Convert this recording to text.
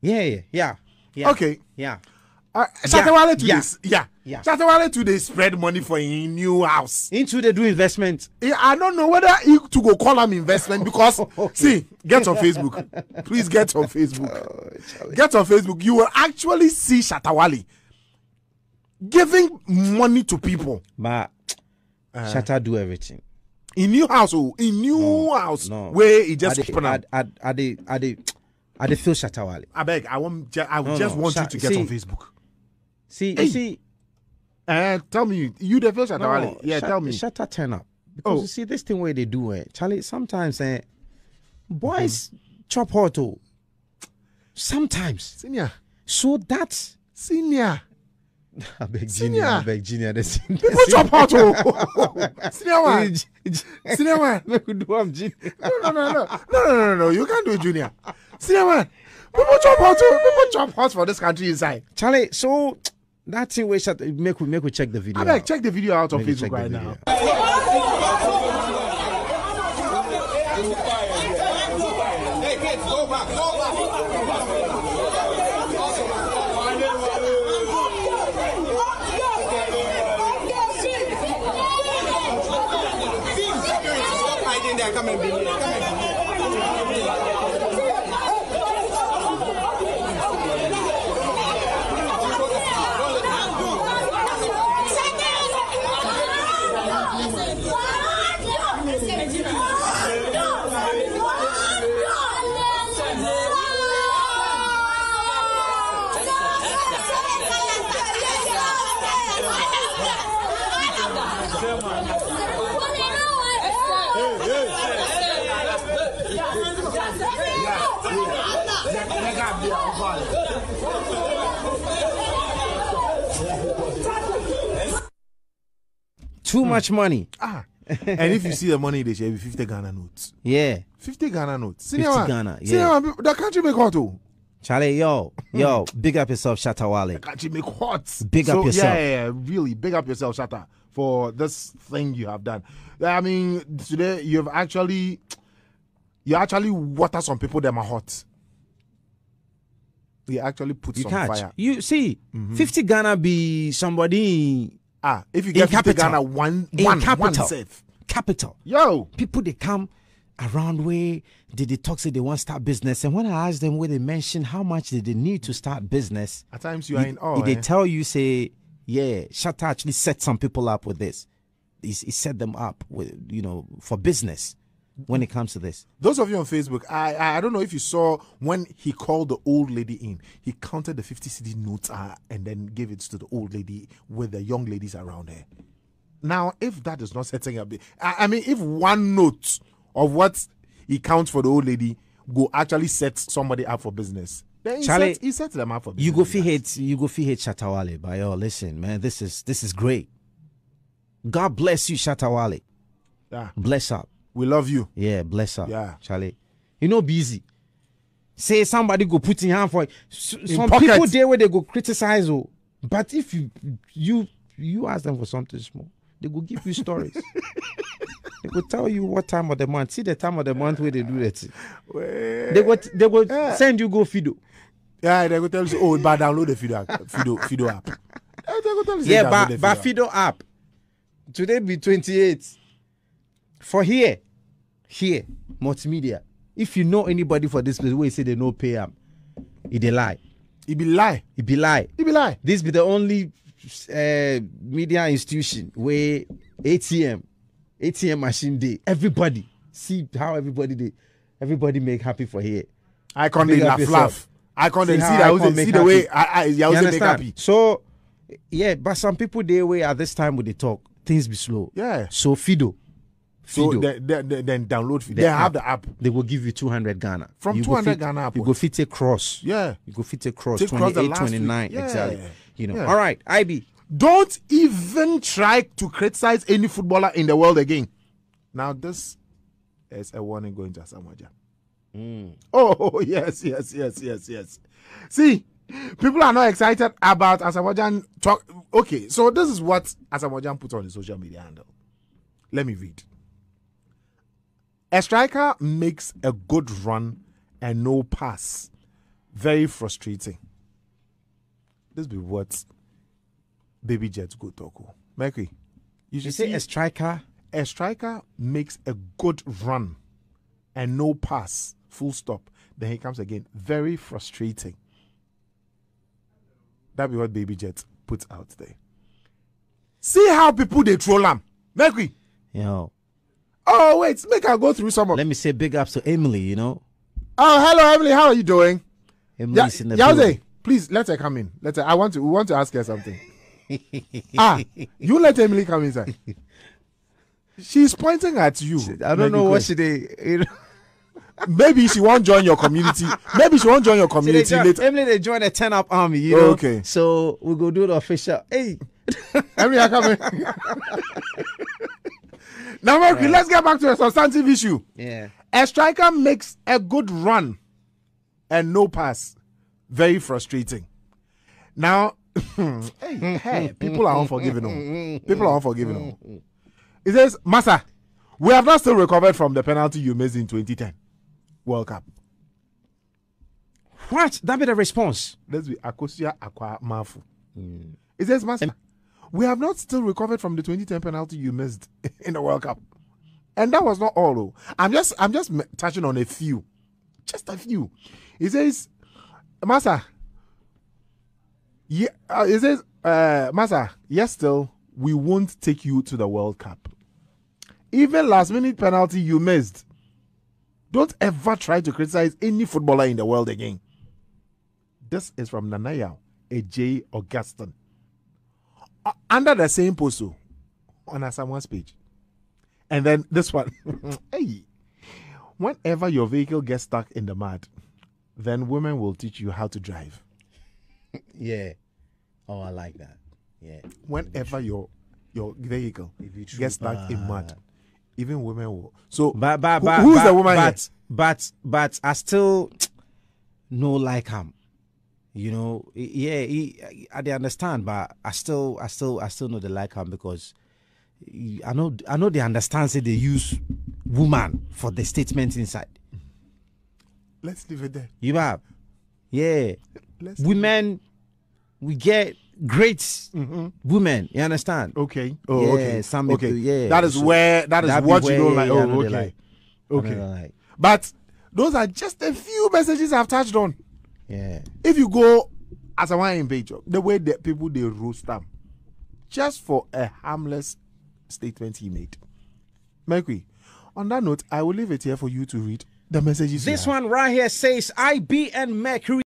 Yeah, yeah, yeah. yeah. Okay. Yeah. Uh, Shatta Wale today, yeah. yeah, Yeah. Shatta Wale today spread money for a new house. Into the do investment. I don't know whether he to go call him investment because see, get on Facebook. Please get on Facebook. get on Facebook. You will actually see Shatta Wale giving money to people But Uh. Shatta do everything. in new house, oh, in new house No. where he just I dey- open am. I I- I dey- I dey- feel Shatta Wale. I beg, I want, ju- I No, just no, want you to get on Facebook. See, Hey. see, Uh, tell me, you the first no, Shatta Wale? yeah, Sha- tell me. Shatta turn up. Because Oh. you see, this thing where they do it, Charlie, sometimes, eh, boys chop hot, oh. Sometimes. Senior, So that's. senior. I beg Senior. Junior, I beg Junior. the senior- People chop hot, oh. senior one, senior one. Make we do am, Junior. No, no, no, no, no, no, no, no. You can't do it, Junior. Senior man, people chop hot, oh. People chop hot for this country inside. Charlie, so that thing where Shatta, make we make we check the video. I beg, out. check the video out on Make Facebook right now. Hey kids, go back, go back. Stop hiding there. Come and be here. Come and be Too much money. Ah, and if you see the money they share, be 50 Ghana notes. Yeah. 50 Ghana notes. Senior 50 man, Ghana, Senior yeah. man, the country make hot, oh. Charlie, yo, yo, big up yourself, Shatta Wale. Country make hot. Big up yourself. Yeah, yeah, yeah, really, big up yourself, Shatta, for this thing you have done. I mean, today you've actually, you actually water some people that are hot. You actually put You some catch. fire. You see, Mm-hmm. 50 Ghana be somebody Ah, if you get 50 capital. Ghana, one, in one, capital. one safe. Capital. Yo, People they come around where did they talk say they want to start business. And when I ask them where they mention how much did they need to start business, at times you are in awe. they eh? tell you say, yeah, Shatta actually set some people up with this. He, he set them up with you know for business when it comes to this. Those of you on Facebook, I, I don't know if you saw when he called the old lady in. He counted the 50 cedi notes uh, and then gave it to the old lady with the young ladies around her. Now, if that is not setting up, I, I mean, if one note of what he counts for the old lady go actually set somebody up for business, he, Charlie, set, he sets them up for. You go feel hate, you go feel hate Shatta Wale, but yo, listen, man, this is this is great. God bless you, Shatta Wale. Yeah, Bless up. we love you. Yeah, bless up. Yeah. Charlie. You know, busy. Say somebody go put in hand for it. Some people there where they go criticize oh. But if you you you ask them for something small, they go give you stories. they go tell you what time of the month. See the time of the month where they do that. thing. They go they go Yeah. send you go Fido. Yeah, they go tell you, oh, but download the Fido, app- Fido, Fido app. They go tell you, Yeah, but the but app. Fido app. Today be 28. For here, here, multimedia. If you know anybody for this place, where you say they no pay am, it dey lie. It be lie. It be lie. It be lie. This be the only uh, media institution where ATM, ATM machine day. Everybody see how everybody they, everybody make happy for here. I can't Big dey up laugh, yourself. laugh. I can't See see. Icon See make the way happy. I, I, You I make understand? happy. So yeah, but some people they way at this time when they talk, things be slow. Yeah. So Fido, So Fido, then, then, then, download. The They have app. the app. they will give you 200 Ghana. From You 200 fit- Ghana You go fit a cross. Yeah. You go fit a cross. Take 28, last week. 29. Yeah. Exactly. You know. Yeah. All right, IB. Don't even try to criticize any footballer in the world again. Now this is a warning going to Asamoah. Hmm. Oh yes, yes, yes, yes, yes. See, people are not excited about Asamoah talk. Okay, so this is what Asamoah put on his social media handle. Let me read. A striker makes a good run and no pass Very frustrating. This be what baby jets go talk. oh. Mercury, you should say see a striker. a striker makes a good run and no pass, full stop. Then he comes again. Very frustrating. That'd be what Baby Jet puts out there. See how people they troll him. Mercury. You know, Oh wait, make I go through some of. let me say big ups to Emily. You know, Oh hello Emily, how are you doing? Yeah, Emily's in the please let her come in. Let her. I want to. We want to ask her something. ah, you let Emily come inside. She's pointing at you. I don't know what she did. Maybe she won't join your community. Maybe she won't join your community join, later. Emily, they joined a 10 up army, you Oh, know. okay. So we go do the official. Hey, Emily, I come in. now, Mercury, let's get back to a substantive issue. yeah. A striker makes a good run and no pass. Very frustrating. Now, hey, hey, people are unforgiving. oh. People are unforgiving. oh. It says, Massa, we have not still recovered from the penalty you missed in 2010 World Cup. What? That be the response. Let's be Akosia Aqua Mafu. Mm. It says, Master, we have not still recovered from the 2010 penalty you missed in the World Cup. And that was not all. Though. I'm just I'm just touching on a few. Just a few. He says, Master, yeah, uh, it says, uh, yes, still, we won't take you to the World Cup. Even last minute penalty you missed. Don't ever try to criticize any footballer in the world again. This is from Nanaya AJ Augustin. Uh, under the same post oh, on someone's page. And then this one. hey. Whenever your vehicle gets stuck in the mud, then women will teach you how to drive. Yeah. Oh, I like that. Yeah. Whenever your your vehicle If you gets stuck in mud, even women will. So But, but, who- but, who's but, the woman but, here? but, but, I still no like him. You know, yeah, he, I, they understand, but I still, I still, I still know they like him because I know, I know they understand. Say they use woman for the statement inside. let's leave it there. You have, yeah. Let's Women, we get great mm-hmm. women. You understand? Okay. Oh, Yeah, okay. some okay. people, yeah. That is So where that is what you don't like. Oh, okay. like. Okay. Like. But those are just a few messages I've touched on. Yeah. If you go as a wine in page, the way that people they roast them, just for a harmless statement he made. Mercury. On that note, I will leave it here for you to read the messages. This one right here says "I IB and Mercury